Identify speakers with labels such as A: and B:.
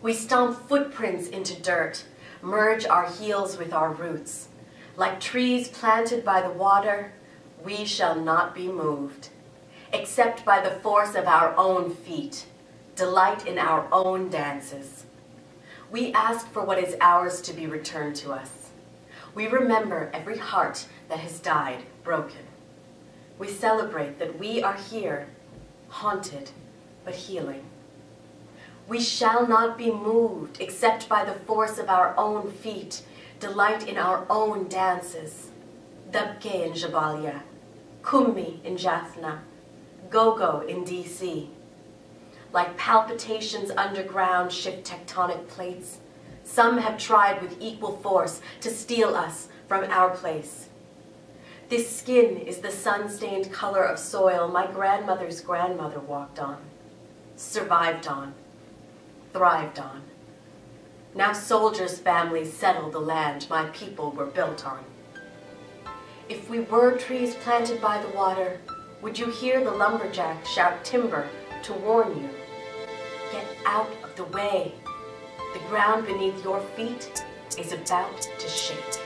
A: We stomp footprints into dirt, merge our heels with our roots. Like trees planted by the water, we shall not be moved, except by the force of our own feet, delight in our own dances. We ask for what is ours to be returned to us. We remember every heart that has died broken. We celebrate that we are here, haunted, but healing. We shall not be moved except by the force of our own feet, delight in our own dances. Dabke in Jabalia, Kummi in Jaffna, Go-Go in D.C. Like palpitations underground shift tectonic plates, some have tried with equal force to steal us from our place. This skin is the sun-stained color of soil my grandmother's grandmother walked on, survived on, thrived on. Now soldiers' families settle the land my people were built on. If we were trees planted by the water, would you hear the lumberjack shout timber to warn you? Get out of the way. The ground beneath your feet is about to shake.